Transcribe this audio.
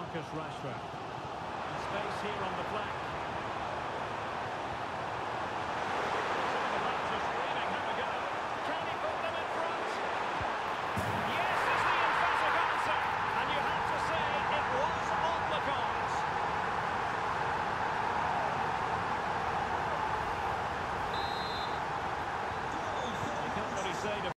Marcus Rashford.